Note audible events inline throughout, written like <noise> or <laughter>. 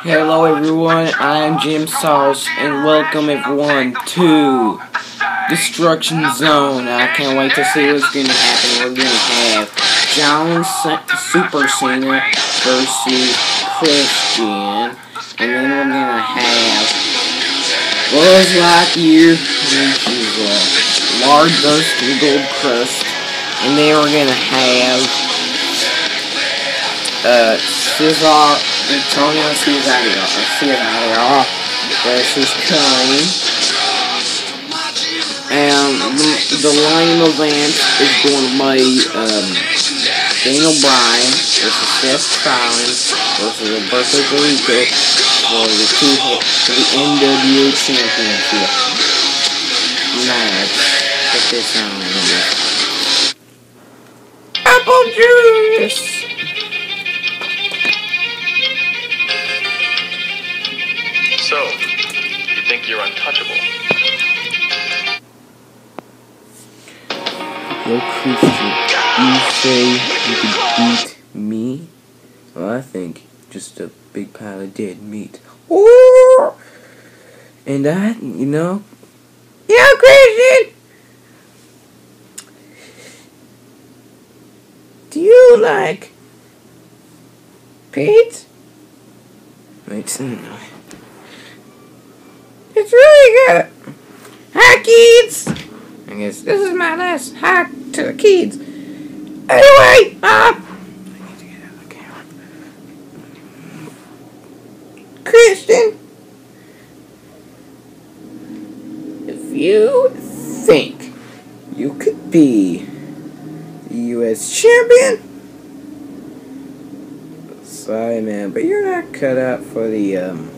Hello everyone, I am Jim Sauce, and welcome everyone to Destruction Zone. I can't wait to see what's going to happen. We're going to have John Super Cena versus Christian, and then we're going to have Buzz Lightyear versus uh, Lord Dusty Gold Crust, and then we're going to have uh, Cesar Antonio Cesario, Cesario versus Kane. And the, line event is going to be um, Daniel Bryan versus Seth Rollins versus Roberto Guerrero for the two for the NWA Championship match. Check this out. Yo, Christian, you say you can beat me? Well, I think just a big pile of dead meat. And I, you know, Yo, Christian! Do you like Pete? Wait, no. It's really good. Hi, kids. I guess this is my last hack to the kids. Anyway, uh. Christian, if you think you could be U.S. champion, sorry, man, but you're not cut out for the um.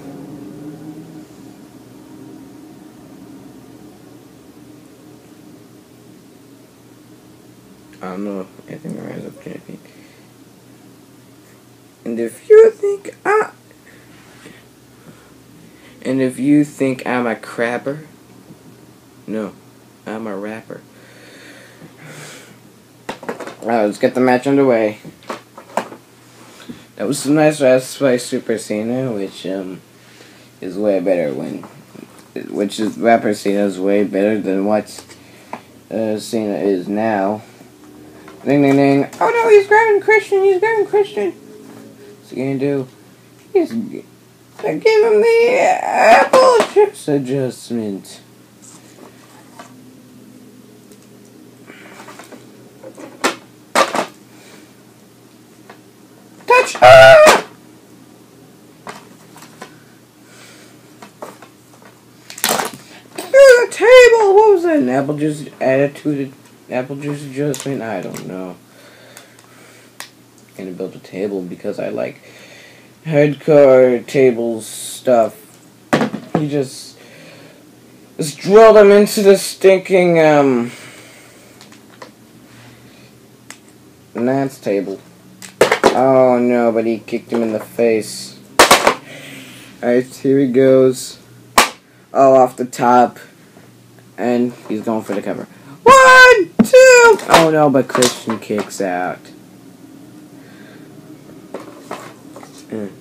I don't know. I think the Rise of Champion. And if you think I, and if you think I'm a crapper, no, I'm a rapper. Alright, let's get the match underway. That was some nice rest by Super Cena, which um is way better when, which is rapper Cena is way better than what uh, Cena is now. Ding ding ding. Oh no, he's grabbing Christian. He's grabbing Christian. What's he gonna do? He's g- I give him the apple chips adjustment. Touch her! Through the table! What was that? An apple juice attitude apple juice adjustment? I don't know. gonna build a table because I like hardcore tables stuff. He just just drilled him into the stinking um Nance table. Oh no, but he kicked him in the face. Alright, here he goes. Oh, off the top. And he's going for the cover. Two. Oh no, but Christian kicks out. Mm.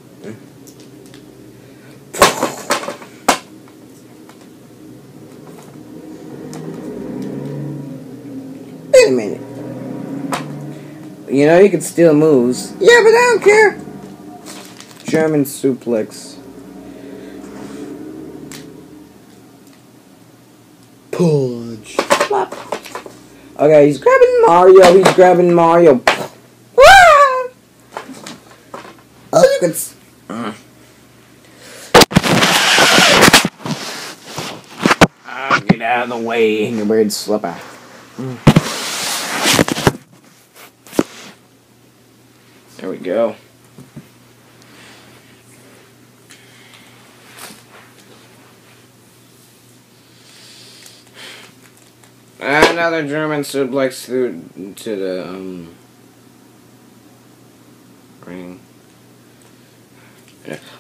Wait a minute. You know you can steal moves. Yeah, but I don't care. German suplex. Punch. Okay, he's grabbing Mario. He's grabbing Mario. Ah! Oh, you can. s- Uh. Ah, get out of the way, you weird slipper. Mm. There we go. Another German suplex through to the um ring.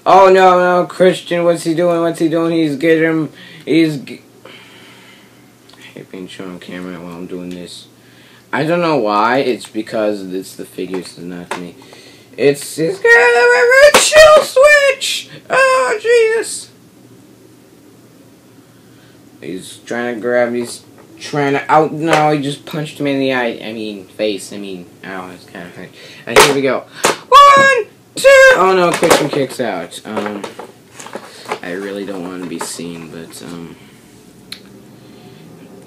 Oh no no Christian! What's he doing? What's he doing? He's getting him. He's. G- I hate being shown on camera while I'm doing this. I don't know why. It's because it's the figures, not me. It's it's got a chill switch. Oh, Jesus! He's trying to grab, he's trying to out, no, he just punched him in the eye, I mean, face, I mean, ow, it's kind of hurt. Alright, here we go. One, two, oh no, Christian kicks out. Um, I really don't want to be seen, but, um,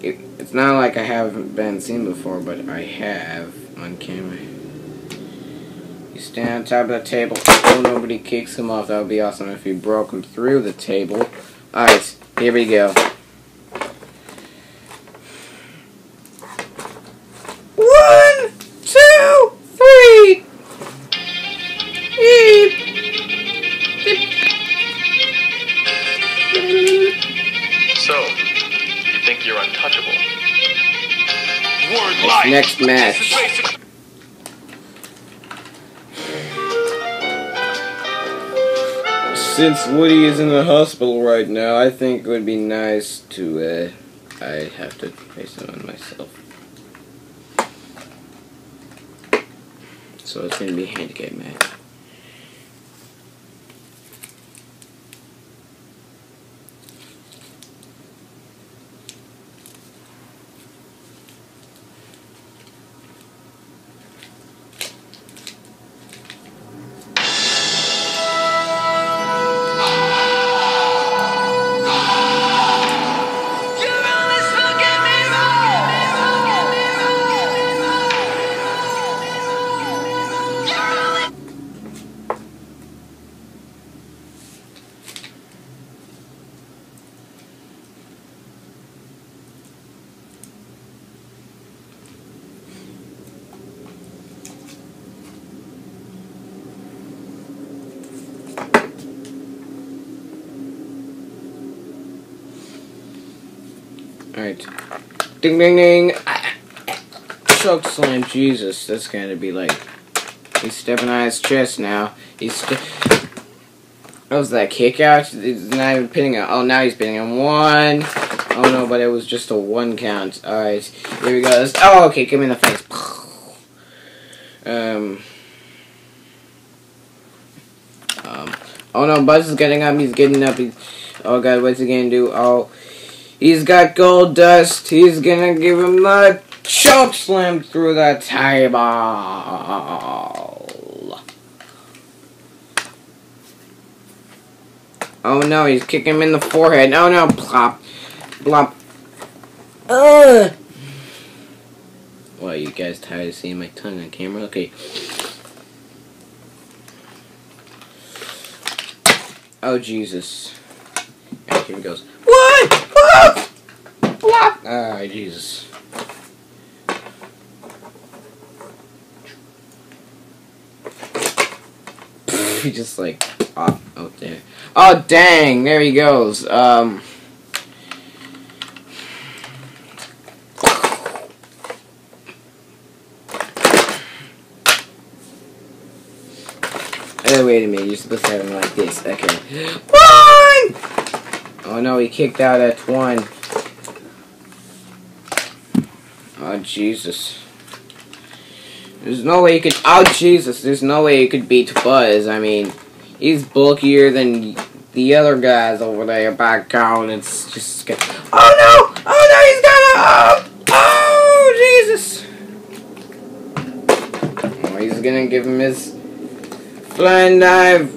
it, it's not like I haven't been seen before, but I have on camera. You stand on top of the table. Oh, nobody kicks him off. That would be awesome if you broke him through the table. Alright, here we go. Match. Since Woody is in the hospital right now, I think it would be nice to, uh, I have to face him on myself. So it's gonna be a handicap match. Alright. Ding ding ding! Choke slam, Jesus. That's gonna be like. He's stepping on his chest now. He's. What was that kick out? He's not even pinning him. Oh, now he's pinning him. One. Oh no, but it was just a one count. Alright. Here we go. Let's- oh, okay. Give me the face. <sighs> Um. Um. Oh no, Buzz is getting up. He's getting up. He's, oh god, what's he gonna do? Oh. He's got gold dust. He's gonna give him the choke slam through the table. Oh no, he's kicking him in the forehead. Oh no, plop, plop. Ugh. What, you guys tired of seeing my tongue on camera? Okay. Oh Jesus. Alright, here he goes. What? Plop! Jesus. <laughs> he just like pop out there. Oh dang, there he goes. Um <sighs> Oh wait a minute, you're supposed to have him like this. Okay. <gasps> One! Oh no, he kicked out at one. Oh Jesus. There's no way you could. Oh Jesus! There's no way you could beat Buzz. I mean, he's bulkier than the other guys over there back down. It's just. Oh no! Oh no! He's gonna. Oh, oh Jesus! Oh, he's gonna give him his flying dive.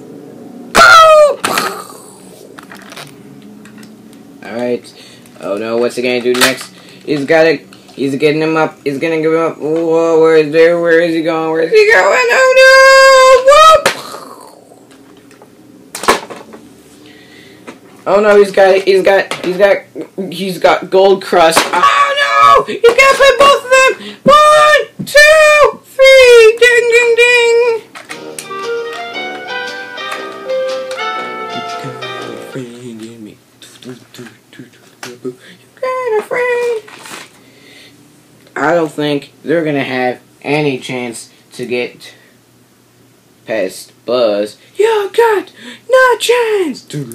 Alright. Oh no, what's he gonna do next? He's gotta he's getting him up. He's gonna give him up. Whoa, where is there? Where is he going? Where is he going? Oh no! Whoop! Oh no, he's got he's got he's got he's got gold crust. Oh no! He's gonna play both of them! One, two, three! Ding ding ding! I don't think they're going to have any chance to get past Buzz. You got no chance! No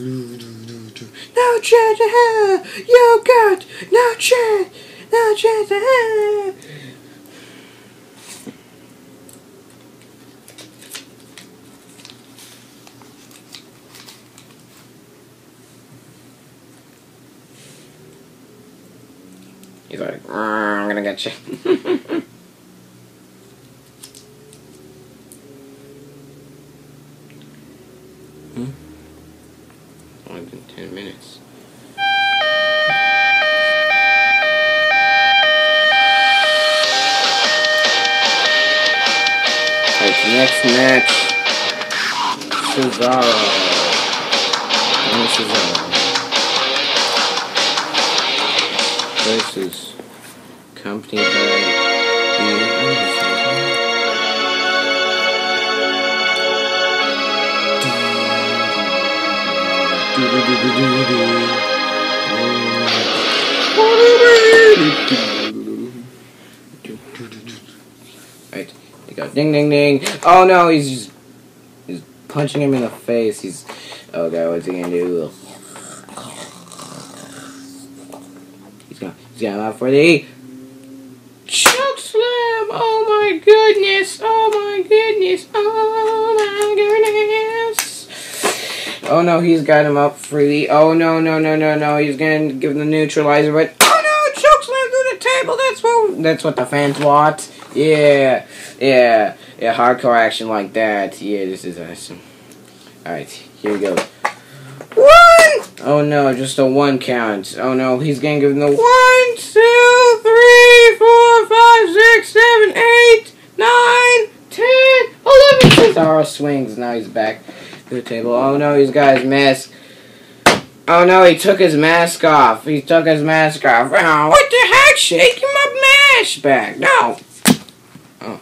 chance to have! You got no chance! No chance to have! He's like, Rrr gonna get you. hmm? Only been ten minutes. Alright, next match. Cesaro. Only Cesaro. Versus Company by the Undertaker. Right, you go ding ding ding. Oh no, he's just he's punching him in the face. He's oh god, what's he gonna do? He's gonna he's gonna for the. Oh my goodness! Oh my goodness! Oh my goodness! Oh no, he's got him up the. Oh no no no no no! He's gonna give him the neutralizer, but oh no! Choke slam through the table. That's what that's what the fans want. Yeah, yeah, yeah. Hardcore action like that. Yeah, this is awesome. All right, here we go. One. Oh no, just a one count. Oh no, he's gonna give him the one, two, three, four, five, six, seven, eight, nine, ten, eleven. Cesaro swings. Now he's back to the table. Oh no, he's got his mask. Oh no, he took his mask off. He took his mask off. Oh, what the heck? Shake my mask back. No. Oh.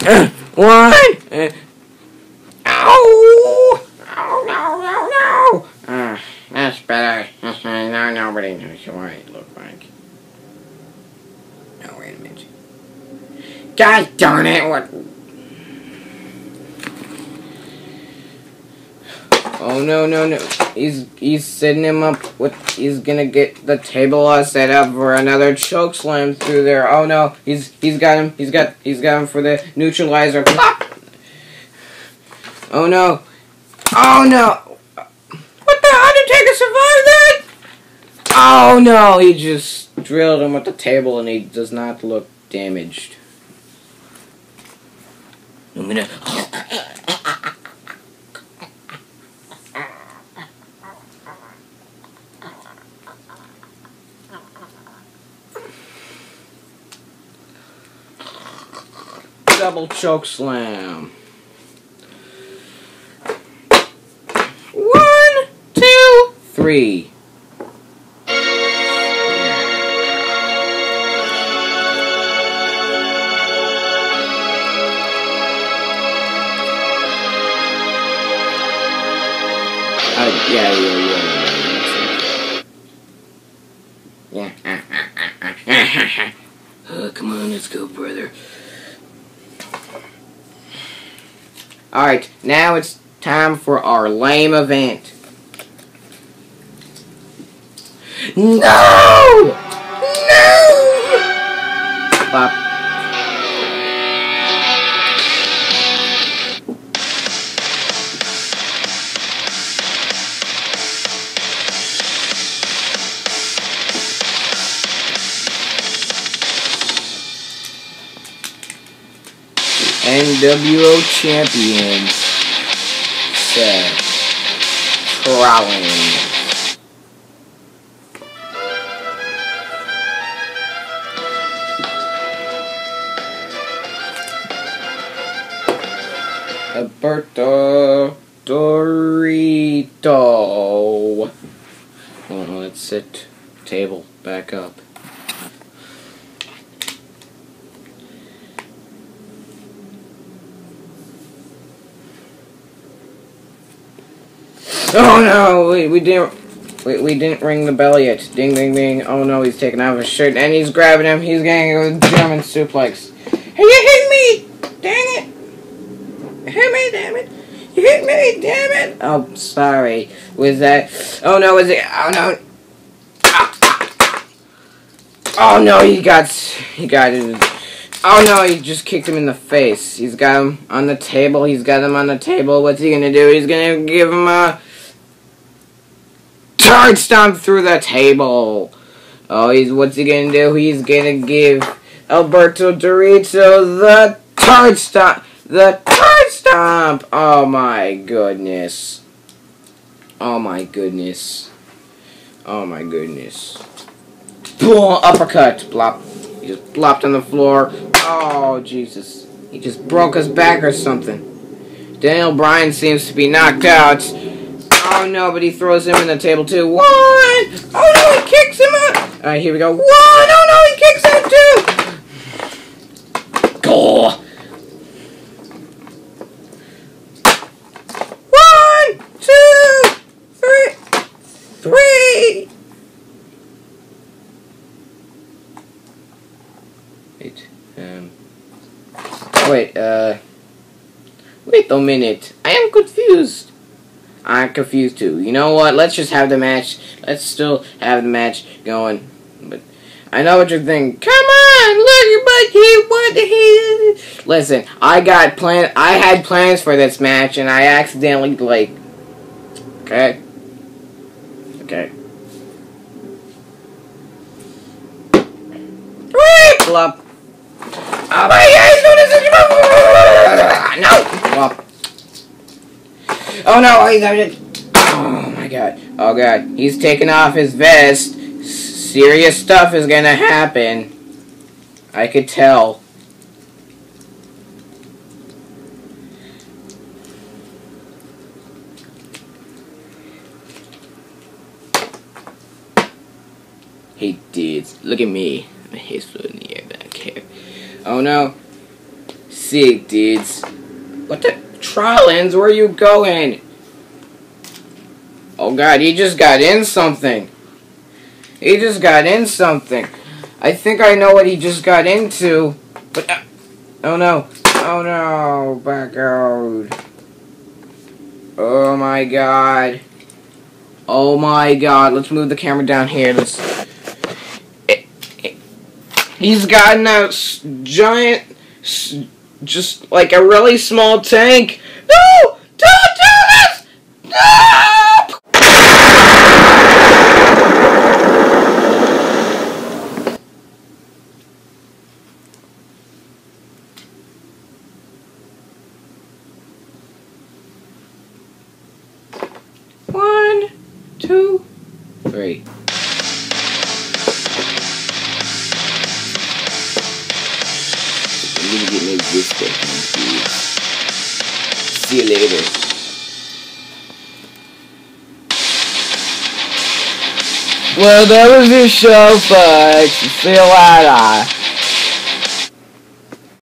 <clears throat> One. Uh, ow. Oh, no, no, no. Uh, that's better. Now nobody knows what I look like. No, wait a minute. God darn it, what? Oh no no no! He's he's setting him up with. He's gonna get the table all set up for another choke slam through there. Oh no! He's he's got him. He's got he's got him for the neutralizer. Oh no! Oh no! What the Undertaker survived that? Oh no! He just drilled him with the table, and he does not look damaged. I'm gonna. double choke slam. One, two, three. Now it's time for our lame event. No! No! Bop. NWO champion Seth Rollins. Alberto Dorito. Hold on, let's sit table back up. Oh no, we, we didn't we, we didn't ring the bell yet. Ding ding ding. Oh no, he's taking off his shirt and he's grabbing him. He's getting a German suplex. Hey, you hit me! Dang it! Hit me, damn it! You hit me, damn it! Oh, sorry. Was that? Oh no, was it? Oh no! Oh no, he got he got it. Oh no, he just kicked him in the face. He's got him on the table. He's got him on the table. What's he gonna do? He's gonna give him a Hard stomp through the table. Oh, he's what's he gonna do? He's gonna give Alberto Dorito the third stomp. The third stomp. Oh my goodness. Oh my goodness. Oh my goodness. Boom! Uppercut. Blop. He just flopped on the floor. Oh Jesus. He just broke his back or something. Daniel Bryan seems to be knocked out. Oh no, but he throws him in the table too. One! Oh no, he kicks him out! Alright, here we go. One! Oh no, he kicks out two! Go! One, two, three, three! Wait, um... Wait, uh... Wait a minute. I am confused. I'm confused too. You know what? Let's just have the match. Let's still have the match going. But I know what you're thinking. Come on, look, but he what he Listen, I got plan I had plans for this match and I accidentally like Okay. Okay. Flop. Oh my god, <laughs> no! Oh no. Oh my god. Oh god. He's taking off his vest. Serious stuff is gonna happen. I could tell. Hey dudes, look at me. My hair's floating in the air, but I don't care. Oh no. Sick dudes. What the? Trollins, where are you going? Oh god, he just got in something. He just got in something. I think I know what he just got into. But, uh, oh no. Oh no, back out. Oh my god. Oh my god, let's move the camera down here. Let's. It, it, he's gotten a giant just like a really small tank. No! Don't do this! No! One, two, three. You later. Well, that was your show, folks. See you later.